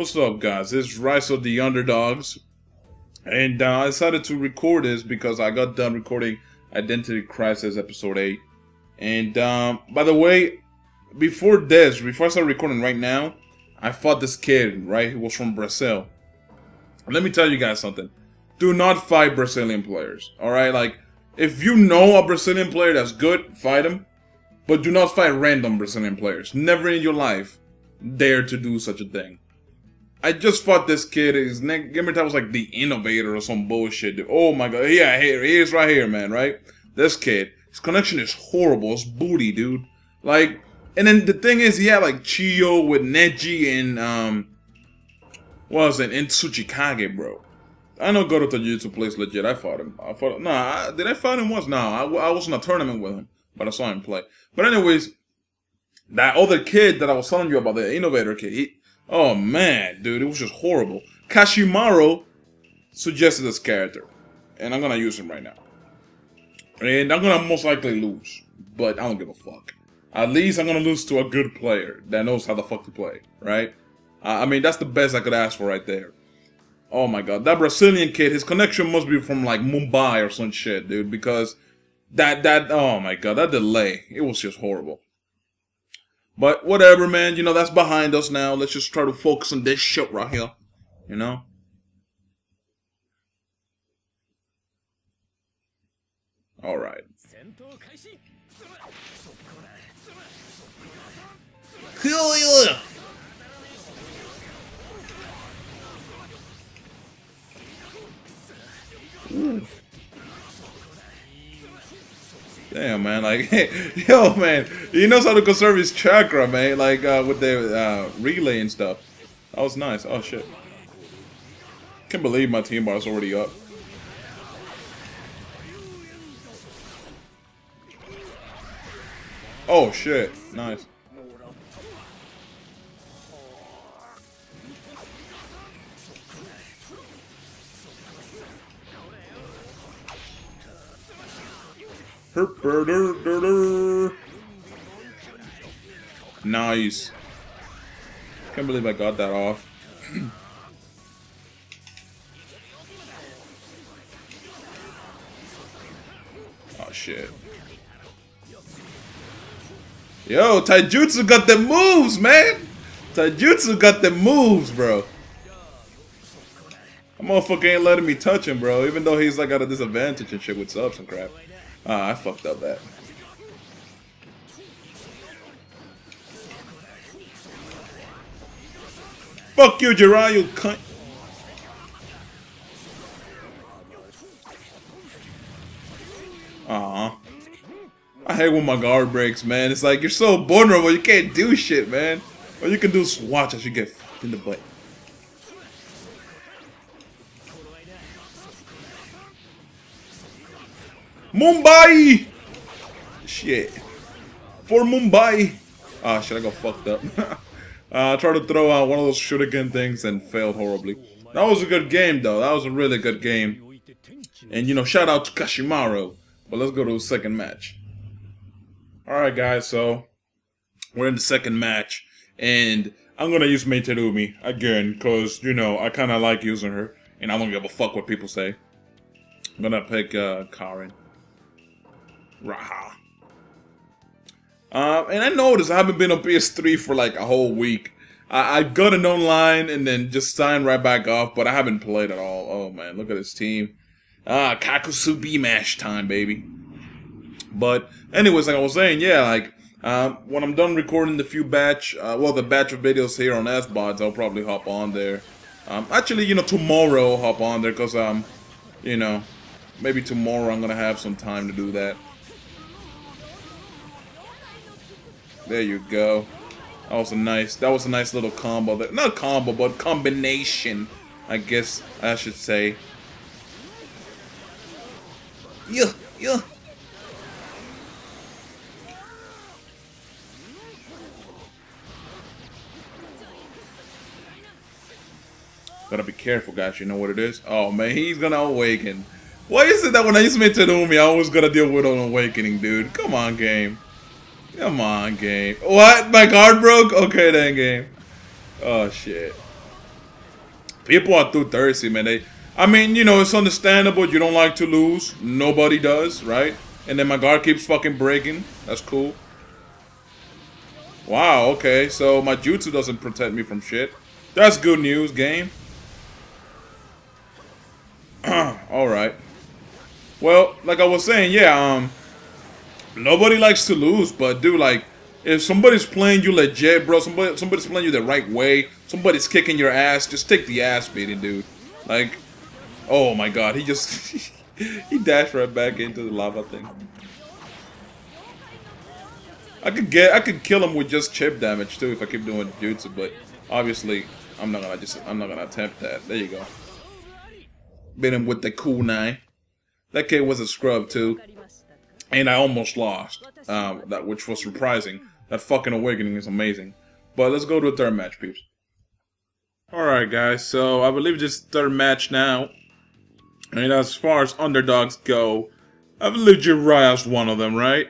What's up, guys? It's Rise of the Underdogs. And uh, I decided to record this because I got done recording Identity Crisis Episode 8. And um, by the way, before this, before I start recording right now, I fought this kid, right? He was from Brazil. Let me tell you guys something. Do not fight Brazilian players, alright? Like, if you know a Brazilian player that's good, fight him. But do not fight random Brazilian players. Never in your life dare to do such a thing. I just fought this kid. His name, was like the innovator or some bullshit. Oh my god. Yeah, here he is right here, man, right? This kid. His connection is horrible. It's booty, dude. Like, and then the thing is, he had like Chiyo with Neji and, um, what was it? And Tsuchikage, bro. I know Go to Jiu-Jitsu plays legit. I fought him. I fought. Nah, I, did I fight him once? No, I, I was in a tournament with him, but I saw him play. But anyways, that other kid that I was telling you about, the innovator kid, he, Oh man, dude, it was just horrible. Kashimaru suggested this character, and I'm gonna use him right now. And I'm gonna most likely lose, but I don't give a fuck. At least I'm gonna lose to a good player that knows how the fuck to play, right? I mean, that's the best I could ask for right there. Oh my god, that Brazilian kid, his connection must be from like Mumbai or some shit, dude, because that, that, oh my god, that delay, it was just horrible. But whatever, man. You know, that's behind us now. Let's just try to focus on this shit right here. You know? Alright. Ooh. Damn, man. Like, yo, man. He knows how to conserve his chakra, man. Like, uh, with the uh, relay and stuff. That was nice. Oh, shit. Can't believe my team bar is already up. Oh, shit. Nice. Nice. Can't believe I got that off. oh shit. Yo, Taijutsu got the moves, man! Taijutsu got the moves, bro. That motherfucker ain't letting me touch him, bro. Even though he's like at a disadvantage and shit with subs and crap. Ah, I fucked up that. Fuck you, Jiraiya, you cunt. Aw. I hate when my guard breaks, man. It's like, you're so vulnerable, you can't do shit, man. All you can do is watch as you get fucked in the butt. Mumbai! Shit. For Mumbai! Ah, should I go fucked up? uh, I tried to throw out one of those shuriken things and failed horribly. That was a good game, though. That was a really good game. And, you know, shout out to Kashimaru. But let's go to the second match. Alright, guys, so we're in the second match. And I'm going to use Mei Terumi again, because, you know, I kind of like using her. And I don't give a fuck what people say. I'm going to pick uh, Karin. Raha. Um, and I noticed I haven't been on PS3 for like a whole week. I, I got it online and then just signed right back off, but I haven't played at all. Oh man, look at this team. Ah, Kakuzu B-Mash time, baby. But anyways, like I was saying, yeah, like um, when I'm done recording the few batch, uh, well, the batch of videos here on SBODs, I'll probably hop on there. Um, actually, you know, tomorrow I'll hop on there because, um, you know, maybe tomorrow I'm gonna have some time to do that. There you go. That was a nice, that was a nice little combo. That, not combo, but combination, I guess I should say. Yeah, yeah. Gotta be careful, guys. You know what it is? Oh, man, he's gonna awaken. Why is it that when I use Mei Terumi, I always gotta deal with an awakening, dude? Come on, game. Come on, game. What? My card broke? Okay, then, game. Oh, shit. People are too thirsty, man. They, I mean, you know, it's understandable. You don't like to lose. Nobody does, right? And then my guard keeps fucking breaking. That's cool. Wow, okay. So my jutsu doesn't protect me from shit. That's good news, game. Alright. Well, like I was saying, yeah, um, nobody likes to lose, but dude, like, if somebody's playing you legit, bro, somebody somebody's playing you the right way, somebody's kicking your ass, just take the ass beating, dude. Like, oh my god, he just he dashed right back into the lava thing. I could get I could kill him with just chip damage too if I keep doing jutsu, but obviously I'm not gonna just I'm not gonna attempt that. There you go. Beat him with the kunai. That kid was a scrub too. And I almost lost. Um, that which was surprising. That fucking awakening is amazing. But let's go to the third match, peeps. Alright guys, so I believe this third match now. And as far as underdogs go, I believe Jiraiya's one of them, right?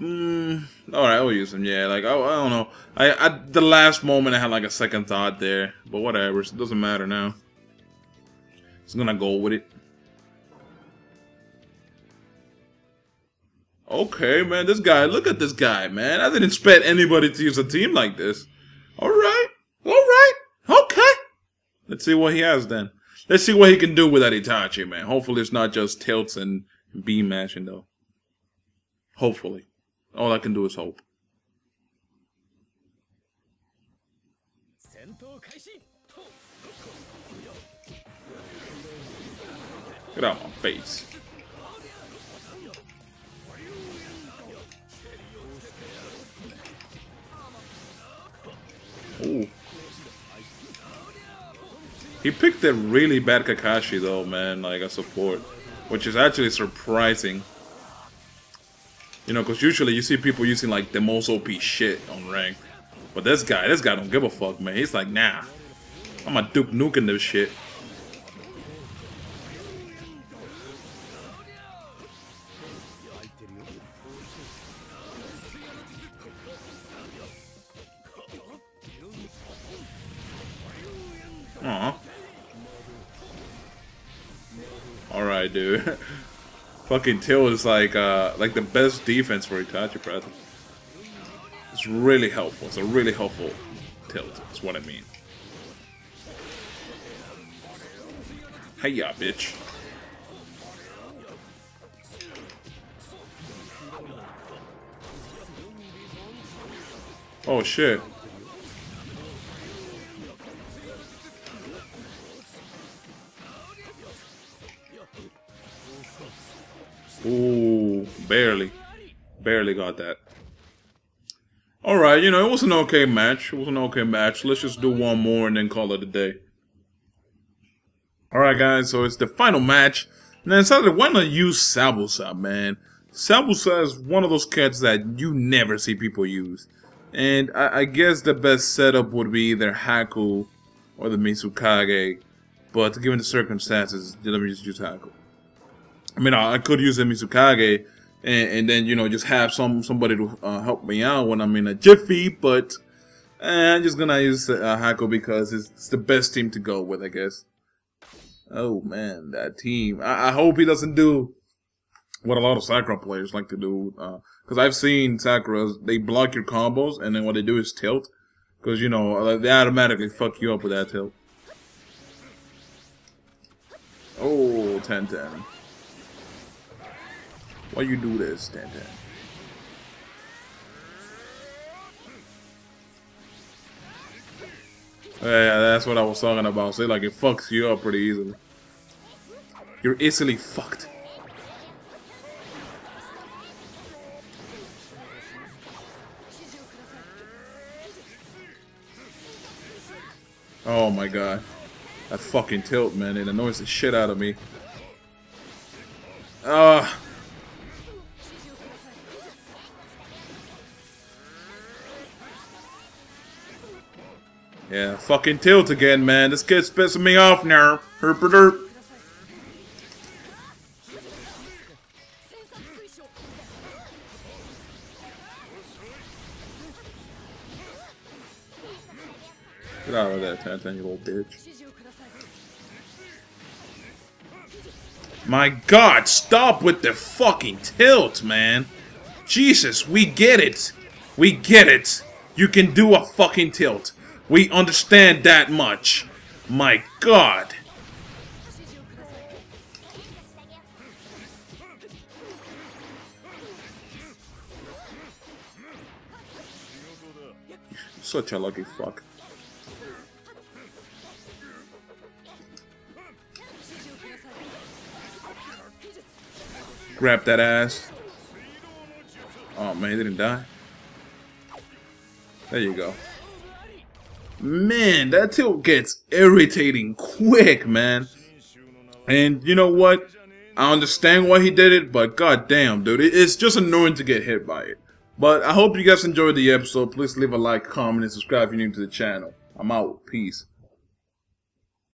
Mm, alright, I'll use him, yeah. Like, I, I don't know. I At the last moment, I had like a second thought there. But whatever, it doesn't matter now. Just gonna go with it. Okay, man, this guy, look at this guy, man. I didn't expect anybody to use a team like this. Alright, alright, okay. Let's see what he has then. Let's see what he can do with that Itachi, man. Hopefully it's not just tilts and beam mashing, though. Hopefully. All I can do is hope. Get out my face. He picked a really bad Kakashi though, man, like a support. Which is actually surprising. You know, because usually you see people using like the most OP shit on rank. But this guy, this guy don't give a fuck, man. He's like, nah. I'm a Duke Nukem this shit. Alright, dude. Fucking Till is like uh like the best defense for Itachi present. It's really helpful. It's a really helpful tilt, That's what I mean. Hey ya, bitch. Oh shit. Barely got that. Alright, you know, it was an okay match. It was an okay match. Let's just do one more and then call it a day. Alright, guys, so it's the final match. And I decided, why not use Zabuza, man? Zabuza is one of those cats that you never see people use. And I, I guess the best setup would be either Haku or the Mizukage. But given the circumstances, let me just use Haku. I mean, I, I could use the Mizukage and, and, then, you know, just have some somebody to uh, help me out when I'm in a jiffy, but eh, I'm just gonna use uh, Haku because it's, it's, the best team to go with, I guess. Oh, man, that team. I, I hope he doesn't do what a lot of Sakura players like to do. Because uh, I've seen Sakuras, they block your combos, and then what they do is tilt. Because, you know, they automatically fuck you up with that tilt. Oh, 10-10. Why you do this, Dan Yeah, that's what I was talking about. Say like it fucks you up pretty easily. You're easily fucked. Oh my god. That fucking tilt, man. It annoys the shit out of me. Ugh. Yeah, fucking tilt again, man. This kid's pissing me off now. Herp derp. Get out of that, Tantan, you little bitch. My god, stop with the fucking tilt, man. Jesus, we get it. We get it. You can do a fucking tilt. We understand that much. My god. Such a lucky fuck. Grab that ass. Oh man, he didn't die. There you go. Man, that tilt gets irritating quick, man. And you know what? I understand why he did it, but goddamn, dude, it's just annoying to get hit by it. But I hope you guys enjoyed the episode. Please leave a like, comment, and subscribe if you're new to the channel. I'm out. Peace.